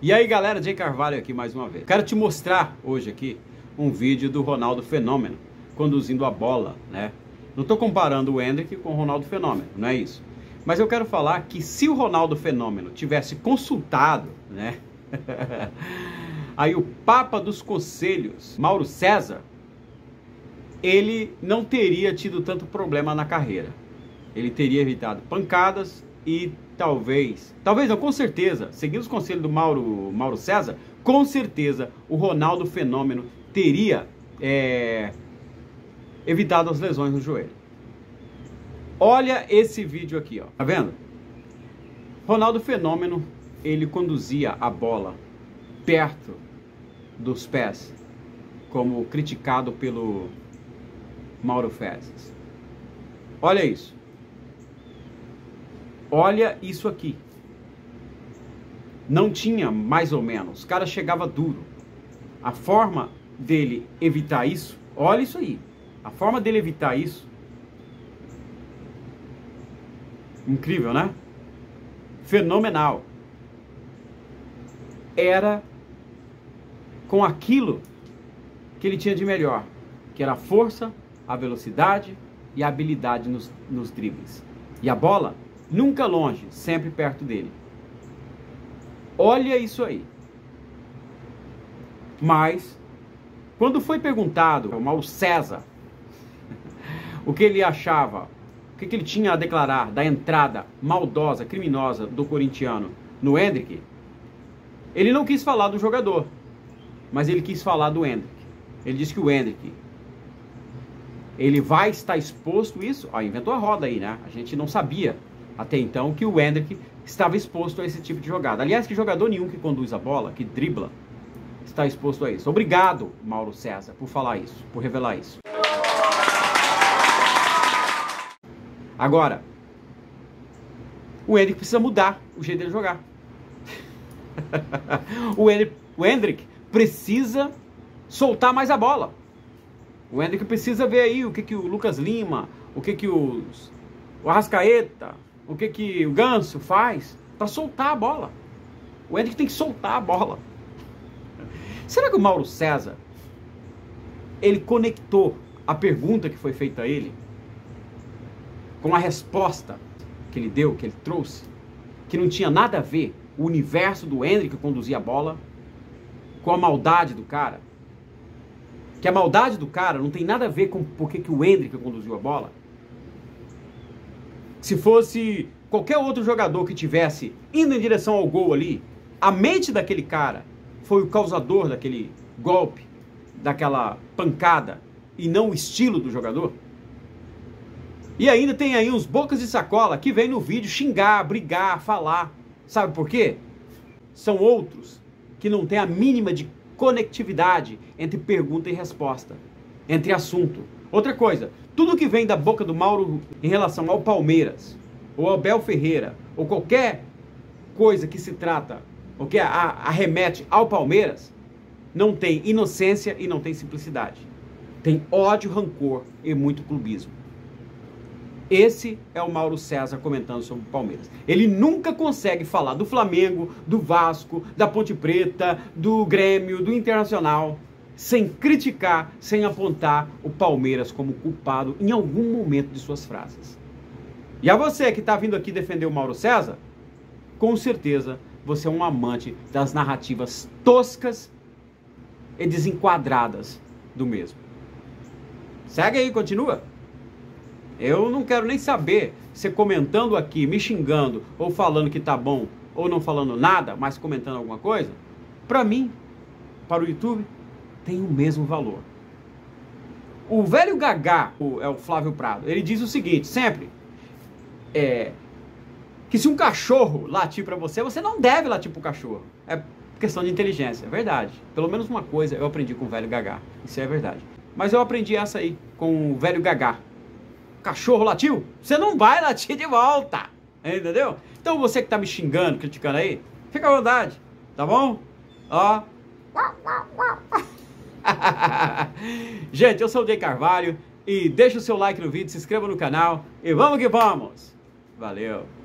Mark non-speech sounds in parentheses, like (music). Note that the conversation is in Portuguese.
E aí galera, Jay Carvalho aqui mais uma vez. Quero te mostrar hoje aqui um vídeo do Ronaldo Fenômeno conduzindo a bola, né? Não estou comparando o Hendrick com o Ronaldo Fenômeno, não é isso. Mas eu quero falar que se o Ronaldo Fenômeno tivesse consultado, né? (laughs) aí o Papa dos Conselhos, Mauro César, ele não teria tido tanto problema na carreira. Ele teria evitado pancadas e talvez, talvez não, com certeza, seguindo os conselhos do Mauro, Mauro César, com certeza o Ronaldo Fenômeno teria é, evitado as lesões no joelho. Olha esse vídeo aqui, ó. Tá vendo? Ronaldo Fenômeno, ele conduzia a bola perto dos pés, como criticado pelo Mauro Fezes. Olha isso. Olha isso aqui. Não tinha mais ou menos. O cara chegava duro. A forma dele evitar isso, olha isso aí. A forma dele evitar isso. Incrível, né? Fenomenal. Era com aquilo que ele tinha de melhor, que era a força, a velocidade e a habilidade nos, nos dribles. E a bola nunca longe, sempre perto dele. Olha isso aí. Mas, quando foi perguntado ao César (laughs) o que ele achava, o que, que ele tinha a declarar da entrada maldosa, criminosa do corintiano no Hendrick, ele não quis falar do jogador, mas ele quis falar do Hendrick. Ele disse que o Hendrick ele vai estar exposto isso, ó, inventou a roda aí, né? A gente não sabia até então que o Hendrick estava exposto a esse tipo de jogada. Aliás, que jogador nenhum que conduz a bola, que dribla, está exposto a isso. Obrigado, Mauro César, por falar isso, por revelar isso. Agora, o Hendrick precisa mudar o jeito dele jogar. (laughs) o, Hendrick, o Hendrick precisa soltar mais a bola. O Hendrick precisa ver aí o que, que o Lucas Lima, o que, que os, o Arrascaeta, o que, que o Ganso faz para soltar a bola. O Hendrick tem que soltar a bola. Será que o Mauro César ele conectou a pergunta que foi feita a ele com a resposta que ele deu, que ele trouxe, que não tinha nada a ver o universo do Hendrick que conduzia a bola com a maldade do cara? Que a maldade do cara não tem nada a ver com porque que o Hendrick conduziu a bola? Se fosse qualquer outro jogador que tivesse indo em direção ao gol ali, a mente daquele cara foi o causador daquele golpe, daquela pancada, e não o estilo do jogador? E ainda tem aí uns bocas de sacola que vem no vídeo xingar, brigar, falar. Sabe por quê? São outros que não têm a mínima de conectividade entre pergunta e resposta, entre assunto. Outra coisa, tudo que vem da boca do Mauro em relação ao Palmeiras, ou ao Bel Ferreira, ou qualquer coisa que se trata, ou que arremete ao Palmeiras, não tem inocência e não tem simplicidade. Tem ódio, rancor e muito clubismo. Esse é o Mauro César comentando sobre o Palmeiras. Ele nunca consegue falar do Flamengo, do Vasco, da Ponte Preta, do Grêmio, do Internacional sem criticar, sem apontar o Palmeiras como culpado em algum momento de suas frases. E a você que está vindo aqui defender o Mauro César, com certeza você é um amante das narrativas toscas e desenquadradas do mesmo. Segue aí, continua. Eu não quero nem saber você comentando aqui, me xingando, ou falando que tá bom, ou não falando nada, mas comentando alguma coisa. Para mim, para o YouTube, tem o mesmo valor. O velho Gagá, é o Flávio Prado, ele diz o seguinte, sempre, é, que se um cachorro latir para você, você não deve latir pro cachorro. É questão de inteligência, é verdade. Pelo menos uma coisa eu aprendi com o velho Gagá, isso é verdade. Mas eu aprendi essa aí com o velho Gagá. Cachorro latiu? Você não vai latir de volta, entendeu? Então você que tá me xingando, criticando aí, fica à vontade, tá bom? Ó. (laughs) Gente, eu sou o Jay Carvalho e deixa o seu like no vídeo, se inscreva no canal e vamos que vamos! Valeu!